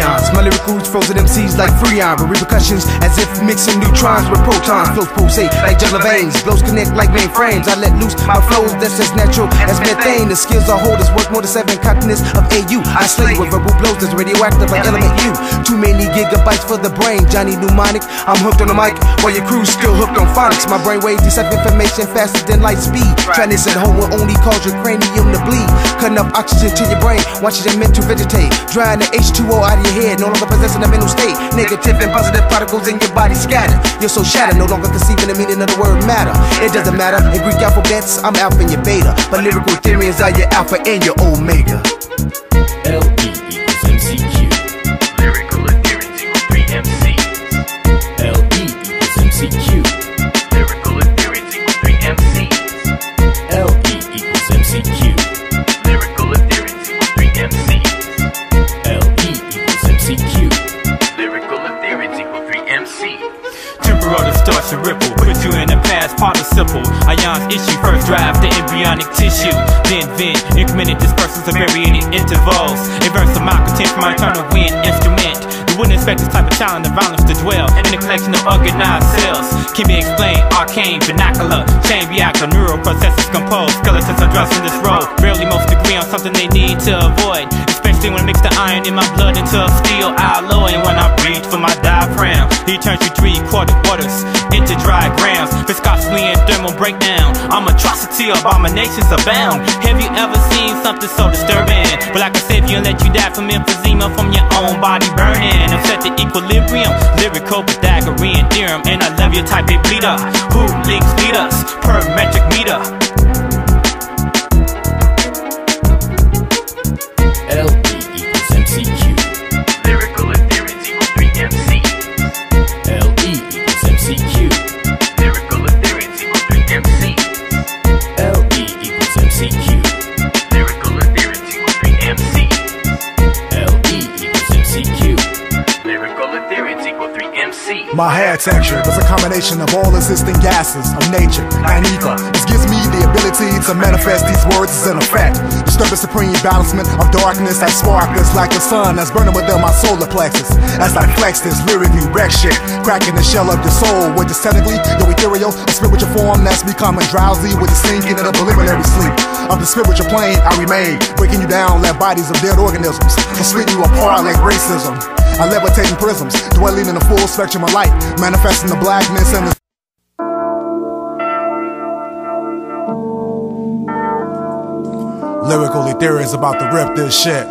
ions. My lyrical roots frozen MCs like freon, with repercussions as if mixing neutrons with protons. Flows pulsate like jello veins, blows connect like mainframes. I let loose my flows that's as natural as methane. The skills I hold is worth more than seven continents of AU. I slay with verbal blows that's radioactive like element U. Too many gigabytes for the brain, Johnny Mnemonic. I'm hooked on the mic while your crew's still hooked on phonics. My brain waves deceive information faster than light speed. Transition home will only cause your cranium to bleed. Cutting up oxygen to your brain, watching your mental vegetate. Drying the H2O out of no longer possessing a mental state. Negative and positive particles in your body scattered. You're so shattered, no longer conceiving the meaning of the word matter. It doesn't matter, in Greek alphabets, I'm alpha and your beta. But Lyrikal Etherians are your alpha and your omega. L-E the embryonic tissue. Then vent, incremented dispersals of variated intervals. A verse of my content from my eternal wind instrument. You wouldn't expect this type of talent and violence to dwell in a collection of organized cells. Can be explained, arcane, vernacular, chain reactor, neural processes composed. Skeletons are dressed in this role. Rarely most agree on something they need to avoid. Especially when I mix the iron in my blood into a steel alloy. And when I reach for my diaphragm, he turns you three quarter and thermal breakdown. I'm atrocity, abominations abound. Have you ever seen something so disturbing? But I said, if you and let you die from emphysema from your own body burning. Upset the equilibrium, lyrical Pythagorean theorem. And I love your type A bleeder. Who links lead us per metric meter? My hair texture is a combination of all existing gases of nature and ether. This gives me the ability to manifest these words as an effect. Disturb the supreme balancement of darkness that spark is like the sun that's burning within my solar plexus. As I flex this lyrically wreck shit, cracking the shell of your soul, which is technically your ethereal, a spiritual form that's becoming drowsy with the sinking of the preliminary sleep. Of the spiritual plane I remain, breaking you down like bodies of dead organisms, and splitting you apart like racism. I levitate in prisms, dwelling in the full spectrum of light, manifesting the blackness and the Lyrikal Etherians about to rip this shit.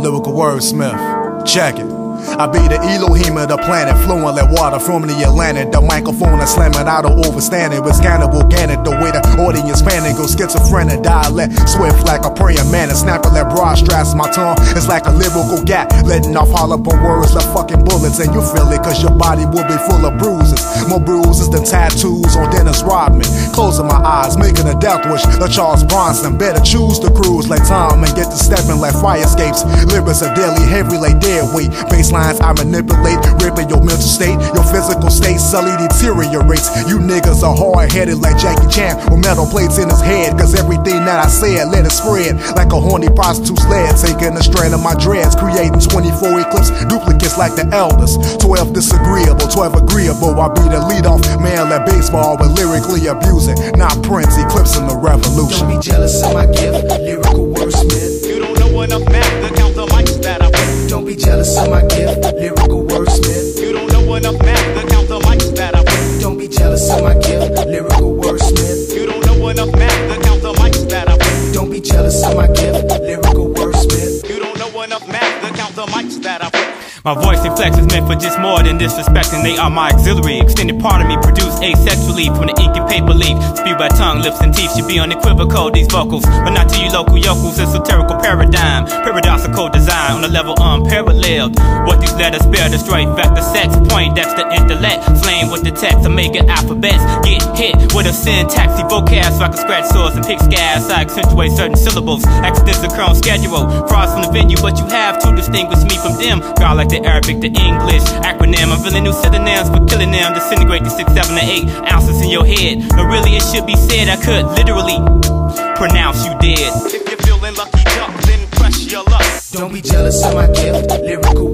Lyrical wordsmith, check it. I be the Elohim of the planet, flowing like water from the Atlantic. The microphone is slamming out of overstanding, with scanning organic. The way the audience fanning go schizophrenic dialect, swift like a praying man, and snapping like broad straps. My tongue is like a lyrical gap, letting off hollow words like fucking bullets, and you feel it cause your body will be full of bruises. More bruises than tattoos on Dennis Rodman. Closing my eyes, making a death wish. The Charles Bronson better choose to cruise like Tom and get to stepping like fire escapes. Lyrics are daily heavy like dead weight. Baselines I manipulate, ripping your mental state. Your physical state subtly deteriorates. You niggas are hard headed like Jackie Chan with metal plates in his head. Cause everything that I said, let it spread like a horny prostitute's lead. Taking a strand of my dreads, creating 24 eclipse duplicates like the elders. 12 disagreeable, 12 agreeable. I be the lead off man like baseball, but lyrically abusing. Not Prince, eclipsing the revolution. Don't be jealous of my gift, lyrical wordsmith. You don't know enough math to count the mics that I play. Don't be jealous of my My voice and flex is meant for just more than disrespecting. They are my auxiliary, extended part of me, produced asexually from the ink and paper leaf. Spewed by tongue, lips, and teeth should be unequivocal. These vocals, but not to you local yokels. Esoterical paradigm, paradoxical design on a level unparalleled. What these letters bear, destroy vector sex, point that's the intellect. Flame with the text, omega alphabets. Get hit with a syntaxy vocab so I can scratch sores and pick scabs. I accentuate certain syllables. Accidents occur on schedule. Frauds from the venue, but you have to distinguish me from them. God like the Arabic, the English acronym. I'm feeling new synonyms for killing them. Disintegrate the six, seven, and eight ounces in your head. No, really, it should be said. I could literally pronounce you dead. If you're feeling lucky, jump, then press your luck. Don't be jealous of my gift, lyrical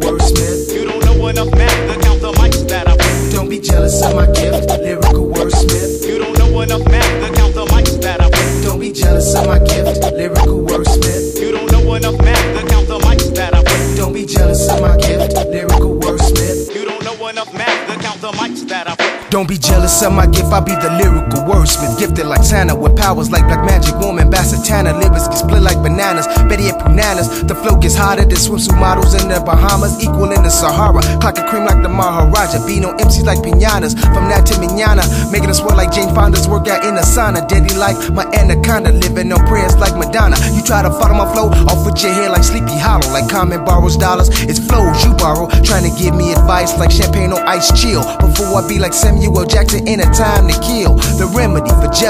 don't know enough math to count the mics that I whip. Don't be jealous of my gift, lyrical wordsmith. You don't know enough math to count the mics that I whip. Don't be jealous of my gift, lyrical wordsmith. You don't know enough math mics that I. Don't be jealous of my gift, I be the lyrical wordsmith. Gifted like Santa with powers like Black Magic Woman, Bassatana. Lyrics get split like bananas, Betty and Punanas. The flow gets hotter than swimsuit models in the Bahamas, equal in the Sahara. Clock a cream like the Maharaja. Be no MCs like pinatas. From now to manana, making us sweat like Jane Fonda's workout in the sauna. Daddy like my anaconda, living on prayers like Madonna. You try to follow my flow, off with your hair like Sleepy Hollow. Like Common borrows dollars, it's flows you borrow. Trying to give me advice like champagne on ice chill. Before I be like Samuel Jackson in a time to kill. The remedy for jealousy.